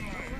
Realize.